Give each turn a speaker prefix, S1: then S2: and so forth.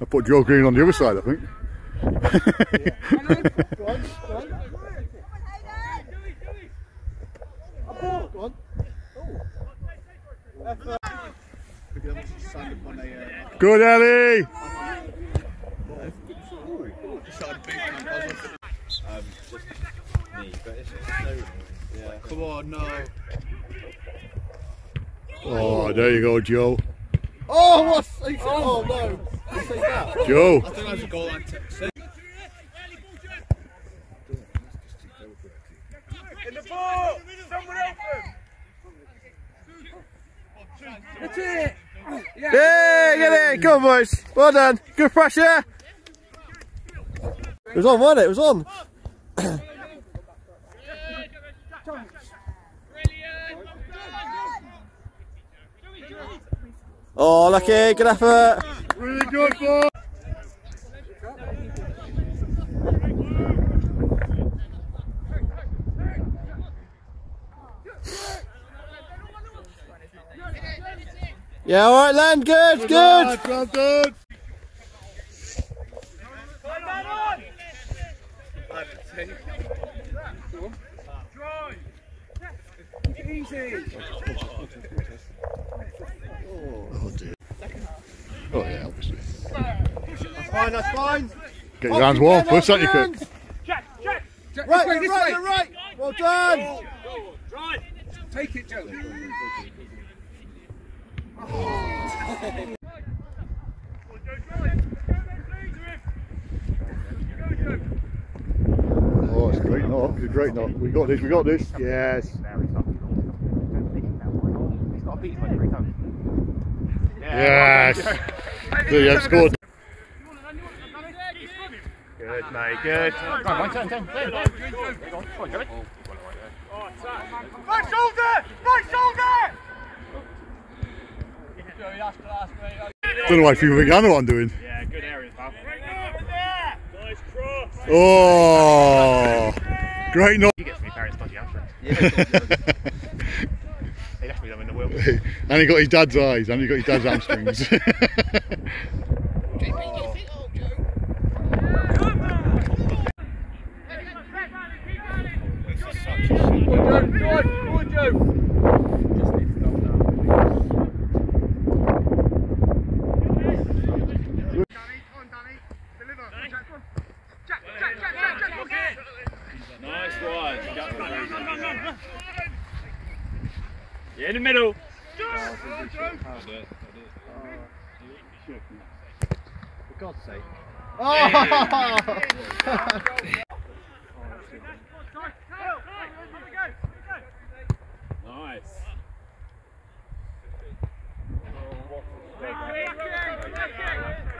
S1: I put Joe Green on the other side, I think.
S2: Oh.
S1: Good, Ellie!
S2: Come on, no.
S1: Oh, there you go, Joe.
S2: Oh, what's he said, oh no. He said that.
S1: Joe.
S2: I think that's a goal line t-
S3: In the ball! Someone open!
S4: That's it.
S2: Yeah, get it. Go on, boys. Well done. Good pressure. It was on, wasn't it? It was on. oh, lucky. Good effort.
S1: Really good, boy.
S2: Yeah, all right, Len. Good, good.
S1: Well done.
S3: Find that on! Drive!
S1: Oh, dear. Oh, yeah, obviously.
S2: That's fine, that's fine.
S1: Get your hands warm first, don't you, Cook?
S3: Jack, Jack!
S4: Jack,
S2: Right,
S4: this way, this
S2: right,
S4: way.
S2: right. Well done.
S3: Drive!
S4: Take it, Joe.
S1: Oh, it's a great knock. It's a great knock. We got this. We got this. Yes. Yes. There you have scored.
S3: Good, mate, good. Come on, turn, turn. Right shoulder! Right shoulder!
S1: Don't know why people think I know what I'm doing.
S3: Yeah, good area, pal. Nice cross.
S1: Oh, great knock.
S3: He gets me Paris dodgy hamstrings. He left me them in the wheel.
S1: And he got his dad's eyes, and he got his dad's hamstrings.
S3: Nice one. Yeah, in the middle.
S2: For God's sake. Oh!
S3: nice. Back.